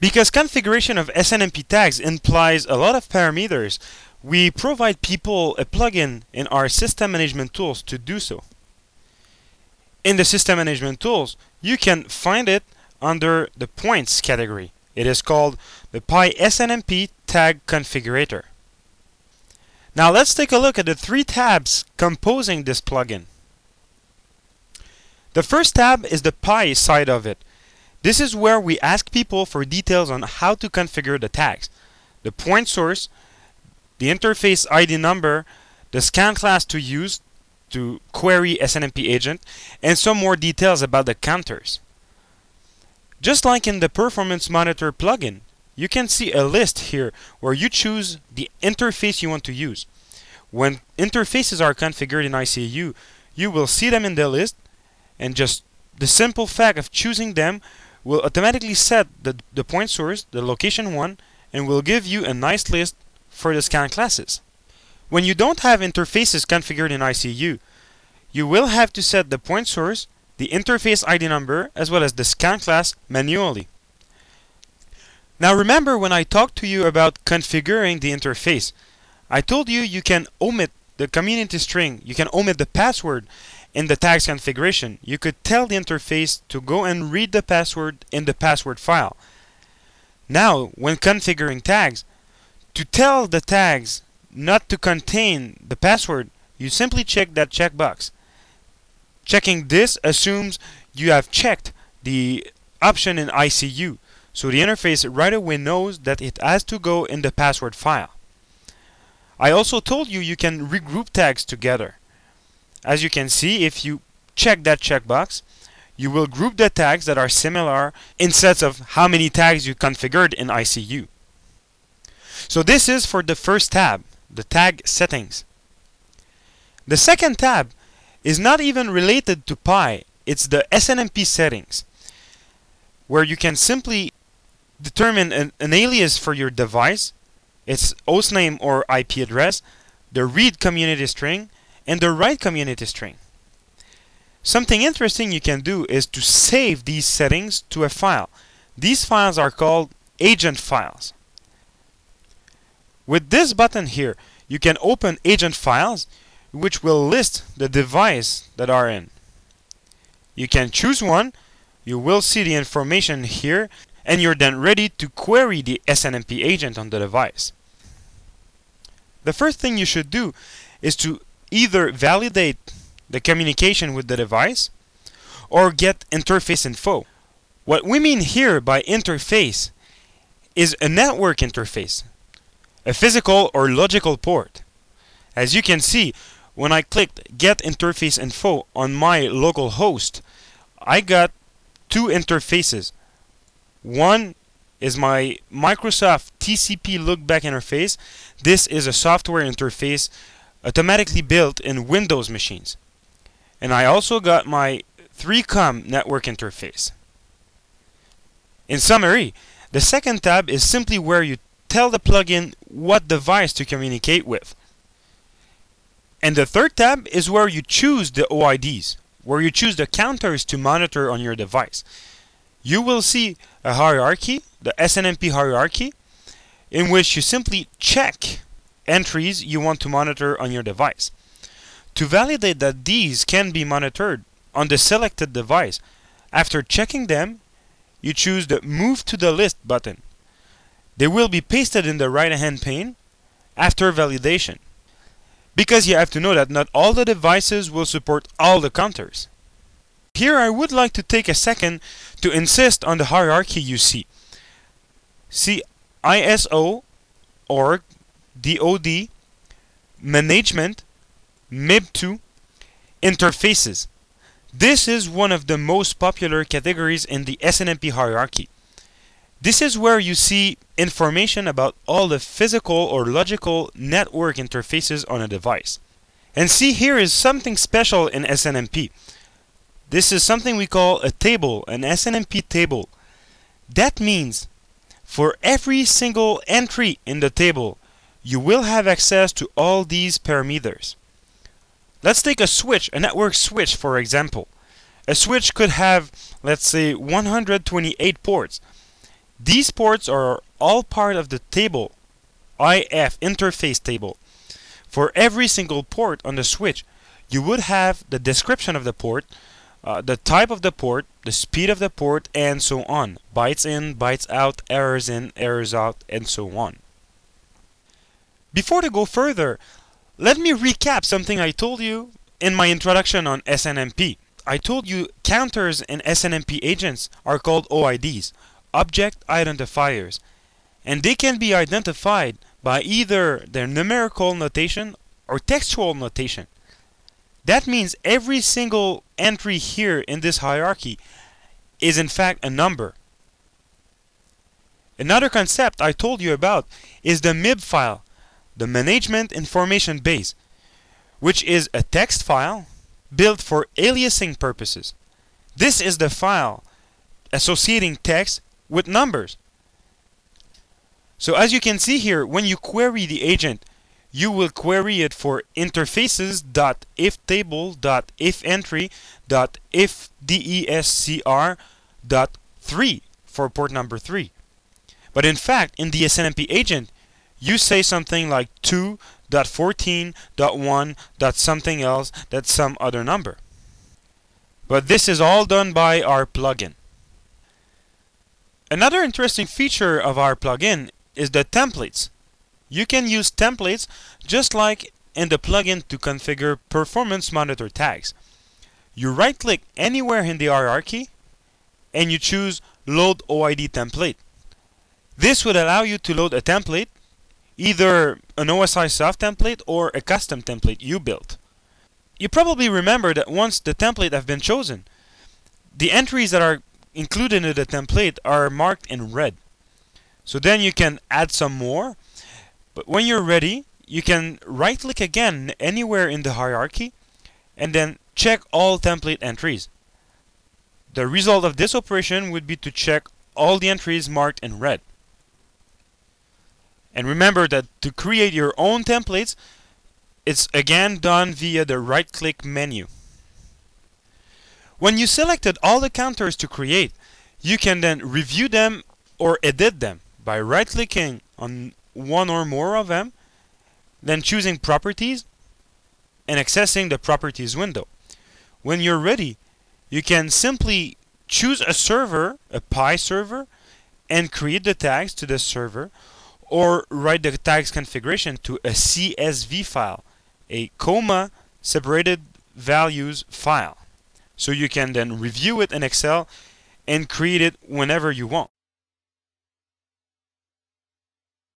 Because configuration of SNMP tags implies a lot of parameters, we provide people a plugin in our system management tools to do so. In the system management tools, you can find it under the points category. It is called the Pi SNMP Tag Configurator. Now let's take a look at the three tabs composing this plugin. The first tab is the Pi side of it. This is where we ask people for details on how to configure the tags, the point source, the interface ID number, the scan class to use to query SNMP agent, and some more details about the counters. Just like in the Performance Monitor plugin, you can see a list here where you choose the interface you want to use. When interfaces are configured in ICU, you will see them in the list and just the simple fact of choosing them will automatically set the, the point source, the location one, and will give you a nice list for the scan classes. When you don't have interfaces configured in ICU, you will have to set the point source, the interface ID number, as well as the scan class manually. Now remember when I talked to you about configuring the interface, I told you you can omit the community string, you can omit the password in the tags configuration. You could tell the interface to go and read the password in the password file. Now, when configuring tags, to tell the tags not to contain the password, you simply check that checkbox. Checking this assumes you have checked the option in ICU, so the interface right away knows that it has to go in the password file. I also told you you can regroup tags together. As you can see, if you check that checkbox, you will group the tags that are similar in sets of how many tags you configured in ICU. So this is for the first tab, the tag settings. The second tab is not even related to Pi, it's the SNMP settings, where you can simply determine an, an alias for your device, its hostname or IP address, the read community string, and the write community string. Something interesting you can do is to save these settings to a file. These files are called agent files. With this button here, you can open agent files which will list the device that are in. You can choose one, you will see the information here, and you're then ready to query the SNMP agent on the device. The first thing you should do is to either validate the communication with the device or get interface info. What we mean here by interface is a network interface, a physical or logical port. As you can see, when I clicked get interface info on my local host, I got two interfaces. One is my Microsoft TCP loopback interface. This is a software interface automatically built in Windows machines. And I also got my 3COM network interface. In summary, the second tab is simply where you tell the plugin what device to communicate with. And the third tab is where you choose the OIDs, where you choose the counters to monitor on your device. You will see a hierarchy, the SNMP hierarchy, in which you simply check entries you want to monitor on your device. To validate that these can be monitored on the selected device, after checking them, you choose the Move to the List button. They will be pasted in the right-hand pane after validation. Because you have to know that not all the devices will support all the counters. Here I would like to take a second to insist on the hierarchy you see. See ISO org DOD, management, MIB2, interfaces. This is one of the most popular categories in the SNMP hierarchy. This is where you see information about all the physical or logical network interfaces on a device. And see here is something special in SNMP. This is something we call a table, an SNMP table. That means for every single entry in the table, you will have access to all these parameters. Let's take a switch, a network switch for example. A switch could have, let's say, 128 ports. These ports are all part of the table, IF interface table. For every single port on the switch, you would have the description of the port, uh, the type of the port, the speed of the port, and so on. Bytes in, bytes out, errors in, errors out, and so on. Before to go further, let me recap something I told you in my introduction on SNMP. I told you counters in SNMP agents are called OIDs, Object Identifiers, and they can be identified by either their numerical notation or textual notation. That means every single entry here in this hierarchy is in fact a number. Another concept I told you about is the MIB file, the Management Information Base, which is a text file built for aliasing purposes. This is the file associating text with numbers. So as you can see here, when you query the agent, you will query it for interfaces.ifTable.ifentry.ifdescr.3 for port number 3. But in fact, in the SNMP agent, you say something like 2.14.1. something else that's some other number. But this is all done by our plugin. Another interesting feature of our plugin is the templates. You can use templates just like in the plugin to configure performance monitor tags. You right click anywhere in the hierarchy and you choose load OID template. This would allow you to load a template, either an OSIsoft template or a custom template you built. You probably remember that once the template have been chosen, the entries that are included in the template are marked in red. So then you can add some more. But when you're ready, you can right click again anywhere in the hierarchy and then check all template entries. The result of this operation would be to check all the entries marked in red. And remember that to create your own templates, it's again done via the right click menu. When you selected all the counters to create, you can then review them or edit them by right clicking on one or more of them, then choosing properties and accessing the properties window. When you're ready, you can simply choose a server, a Pi server, and create the tags to the server or write the tags configuration to a CSV file, a comma separated values file. So you can then review it in Excel and create it whenever you want.